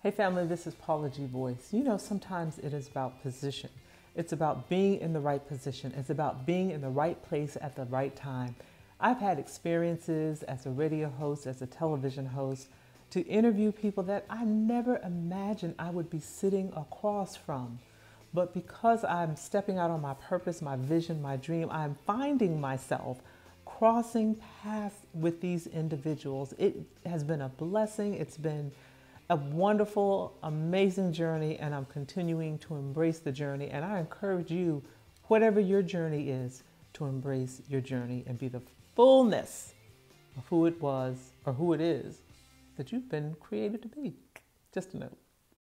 Hey, family, this is Paula G. Voice. You know, sometimes it is about position. It's about being in the right position. It's about being in the right place at the right time. I've had experiences as a radio host, as a television host, to interview people that I never imagined I would be sitting across from. But because I'm stepping out on my purpose, my vision, my dream, I'm finding myself crossing paths with these individuals. It has been a blessing. It's been a wonderful, amazing journey, and I'm continuing to embrace the journey. And I encourage you, whatever your journey is, to embrace your journey and be the fullness of who it was or who it is that you've been created to be. Just a note.